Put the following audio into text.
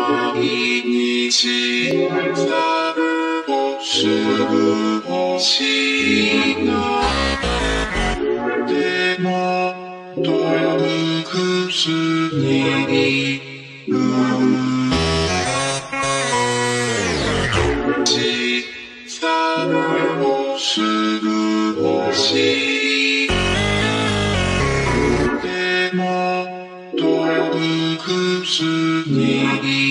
毎日ざるをすぐ欲しいなでも遠くすにいる小さるをすぐ欲しいでもに。